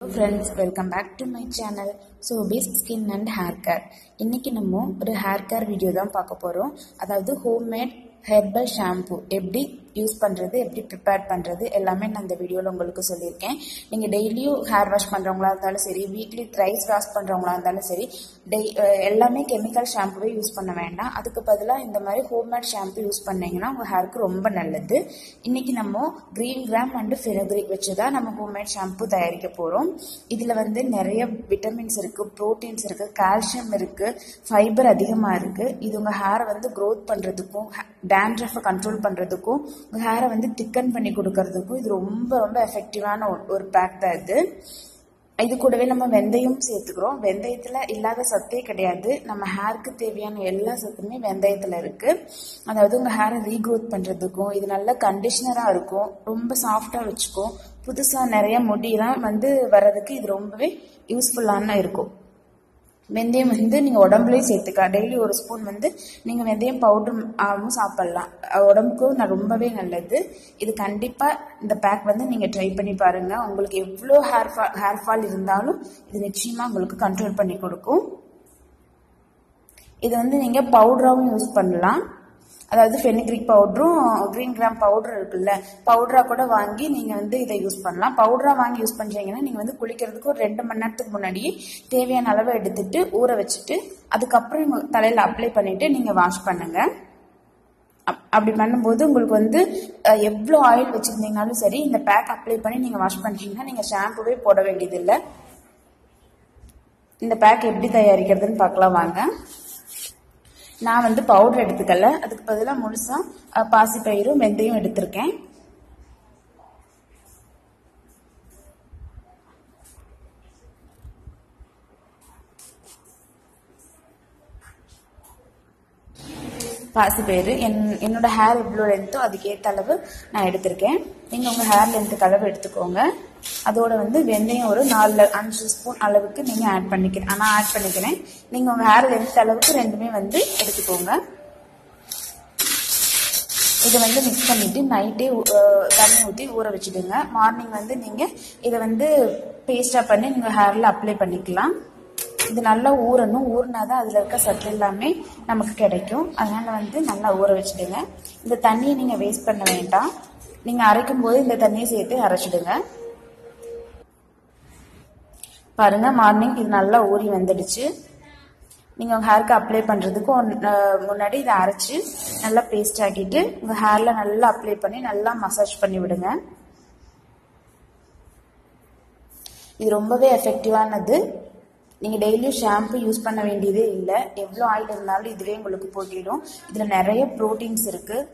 Hello friends welcome back to my channel so based skin and hair care இன்றைக்கி நம்ம ஒரு hair care video தான் பார்க்க போகிறோம் அதாவது ஹோம்மேட் ஹெர்பல் ஷாம்பு எப்படி யூஸ் பண்ணுறது எப்படி ப்ரிப்பேர் பண்ணுறது எல்லாமே நான் இந்த வீடியோவில் உங்களுக்கு சொல்லியிருக்கேன். நீங்கள் டெய்லியும் ஹேர் வாஷ் பண்ணுறவங்களா இருந்தாலும் சரி வீக்லி த்ரைஸ் வாஷ் பண்ணுறவங்களா இருந்தாலும் சரி டெய் எல்லாமே கெமிக்கல் ஷாம்புவே யூஸ் பண்ண வேண்டாம். அதுக்கு பதிலாக இந்த மாதிரி ஹோம்மேட் ஷாம்பு யூஸ் பண்ணிங்கன்னா உங்கள் ஹேருக்கு ரொம்ப நல்லது. இன்றைக்கி நம்ம க்ரீன் கிராம் அண்டு ஃபெனக்ரிக் வச்சு தான் நம்ம ஹோம்மேட் ஷாம்பு தயாரிக்க போகிறோம் இதில் வந்து நிறைய விட்டமின்ஸ் இருக்குது ப்ரோட்டீன்ஸ் இருக்குது கால்சியம் இருக்குது ஃபைபர் அதிகமாக இருக்குது இது உங்கள் ஹேரை வந்து க்ரோத் பண்ணுறதுக்கும் டேண்ட்ரஃபை கண்ட்ரோல் பண்ணுறதுக்கும் ஹேரை வந்து திக்கன் பண்ணி கொடுக்கறதுக்கும் இது ரொம்ப ரொம்ப எஃபெக்டிவான ஒரு பேக் தான் இது. இது கூடவே நம்ம வெந்தயம் சேர்த்துக்கிறோம். வெந்தயத்தில் இல்லாத சத்தே கிடையாது. நம்ம ஹேருக்கு தேவையான எல்லா சத்துமே வெந்தயத்தில் இருக்குது அதாவது உங்கள் ஹேரை ரீக்ரோத் பண்ணுறதுக்கும் இது நல்ல கண்டிஷனராக இருக்கும். ரொம்ப சாஃப்டாக வச்சுக்கும். புதுசாக நிறைய முடியெல்லாம் வந்து வர்றதுக்கு இது ரொம்பவே யூஸ்ஃபுல்லான இருக்கும். வெந்தயம் வந்து நீங்கள் உடம்புலேயும் சேர்த்துக்கலாம். டெய்லி ஒரு ஸ்பூன் வந்து நீங்கள் வெந்தயம் பவுடரும் ஆகவும் சாப்பிட்லாம். உடம்புக்கும் நான் ரொம்பவே நல்லது. இது கண்டிப்பாக இந்த பேக் வந்து நீங்கள் ட்ரை பண்ணி பாருங்கள் உங்களுக்கு எவ்வளோ ஹேர் ஃபால் ஹேர் ஃபால் இருந்தாலும் இது நிச்சயமாக உங்களுக்கு கண்ட்ரோல் பண்ணி கொடுக்கும். இது வந்து நீங்கள் பவுடராகவும் யூஸ் பண்ணலாம். அதாவது ஃபெனிக்ரிக் பவுடரும் க்ரீன் கிராம் பவுடர் இருக்குல்ல பவுடராக கூட வாங்கி நீங்கள் வந்து இதை யூஸ் பண்ணலாம். பவுடராக வாங்கி யூஸ் பண்ணுறீங்கன்னா நீங்கள் வந்து குளிக்கிறதுக்கு ஒரு ரெண்டு மணி நேரத்துக்கு முன்னாடியே தேவையான அளவை எடுத்துட்டு ஊற வச்சுட்டு அதுக்கப்புறம் தலையில் அப்ளை பண்ணிவிட்டு நீங்கள் வாஷ் பண்ணுங்கள் அப்படி பண்ணும்போது உங்களுக்கு வந்து எவ்வளோ ஆயில் வச்சுருந்தீங்கனாலும் சரி இந்த பேக் அப்ளை பண்ணி நீங்கள் வாஷ் பண்ணுறீங்கன்னா நீங்கள் ஷாம்புவே போட வேண்டியதில்லை. இந்த பேக் எப்படி தயாரிக்கிறதுன்னு பார்க்கலாம் வாங்க. நான் வந்து பவுடர் எடுத்துக்கல. அதுக்கு பதிலாக முழுசாக பாசிப்பயிரும் வெந்தயம் எடுத்திருக்கேன். பாசிப்பயிறு. என் என்னோட ஹேர் எவ்வளோ லென்த்தோ அதுக்கேற்ற அளவு நான் எடுத்திருக்கேன். நீங்கள் உங்கள் ஹேர் லென்த்துக்கு அளவு எடுத்துக்கோங்க. அதோட வந்து வெந்தயம் ஒரு நாலு அஞ்சு ஸ்பூன் அளவுக்கு நீங்கள் ஆட் பண்ணிக்கிறேன் நான் ஆட் பண்ணிக்கிறேன். நீங்கள் உங்கள் ஹேர் லென்த் அளவுக்கு ரெண்டுமே வந்து எடுத்துக்கோங்க. இதை வந்து மிக்ஸ் பண்ணிவிட்டு நைட்டே தண்ணி ஊற்றி ஊற வச்சுடுங்க மார்னிங் வந்து நீங்கள் இதை வந்து பேஸ்டாக பண்ணி நீங்கள் ஹேரில் அப்ளை பண்ணிக்கலாம். இது நல்லா ஊறணும். ஊறினா தான் அதில் இருக்க சத்து எல்லாமே நமக்கு கிடைக்கும். அதனால் வந்து நல்லா ஊற வச்சுடுங்க இந்த தண்ணியை நீங்கள் வேஸ்ட் பண்ண வேண்டாம். நீங்கள் அரைக்கும் போது இந்த தண்ணியை சேர்த்து அரைச்சிடுங்க. பாருங்கள் மார்னிங் இது நல்லா ஊறி வந்துடுச்சு. நீங்கள் உங்கள் ஹேருக்கு அப்ளை பண்ணுறதுக்கு முன்னாடி இதை அரைச்சி நல்லா பேஸ்ட் ஆக்கிட்டு உங்கள் ஹேரில் நல்லா அப்ளை பண்ணி நல்லா மசாஜ் பண்ணி விடுங்க. இது ரொம்பவே எஃபெக்டிவானது நீங்கள் டெய்லியும் ஷாம்பு யூஸ் பண்ண வேண்டியதே இல்லை. எவ்வளோ ஆயில் இருந்தாலும் இதுவே உங்களுக்கு போட்டிடும். இதில் நிறைய ப்ரோட்டீன்ஸ் இருக்குது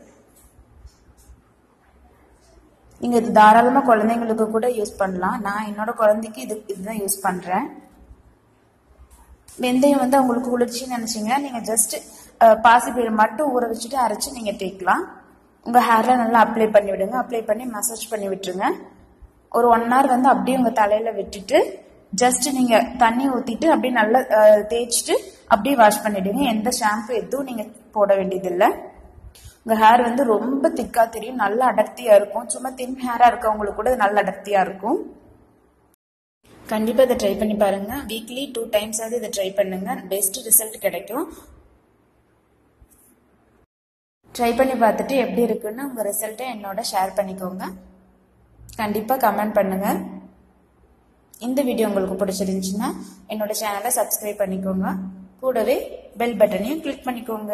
நீங்கள் இது தாராளமாக குழந்தைங்களுக்கு கூட யூஸ் பண்ணலாம். நான் என்னோட குழந்தைக்கு இது இதுதான் யூஸ் பண்ணுறேன் வெந்தயம் வந்து உங்களுக்கு குளிர்ச்சின்னு நினச்சிங்கன்னா நீங்கள் ஜஸ்ட் பாசிப்பயிறு மட்டும் ஊற வச்சுட்டு அரைச்சி நீங்கள் தேய்க்கலாம். உங்கள் ஹேரில் நல்லா அப்ளை பண்ணி விடுங்க. அப்ளை பண்ணி மசாஜ் பண்ணி விட்டுருங்க. ஒரு ஒன் ஹவர் வந்து அப்படியே உங்கள் தலையில் விட்டுட்டு ஜஸ்ட் நீங்கள் தண்ணி ஊற்றிட்டு அப்படியே நல்லா தேய்ச்சிட்டு அப்படியே வாஷ் பண்ணிவிடுங்க எந்த ஷாம்பு எதுவும் நீங்கள் போட வேண்டியதில்லை. உங்கள் ஹேர் வந்து ரொம்ப திக்காக தெரியும் நல்ல அடர்த்தியாக இருக்கும். சும்மா தின் ஹேராக இருக்கவங்களுக்கு கூட நல்ல அடர்த்தியாக இருக்கும். கண்டிப்பாக இதை ட்ரை பண்ணி பாருங்கள் வீக்லி டூ டைம்ஸ் ஆகுது இதை ட்ரை பண்ணுங்கள் பெஸ்ட் ரிசல்ட் கிடைக்கும். ட்ரை பண்ணி பார்த்துட்டு எப்படி இருக்குன்னு உங்கள் ரிசல்ட்டை என்னோட ஷேர் பண்ணிக்கோங்க. கண்டிப்பாக கமெண்ட் பண்ணுங்கள் இந்த வீடியோ உங்களுக்கு பிடிச்சிருந்துச்சுன்னா என்னோட சேனலை சப்ஸ்கிரைப் பண்ணிக்கோங்க. கூடவே பெல் பட்டனையும் கிளிக் பண்ணிக்கோங்க.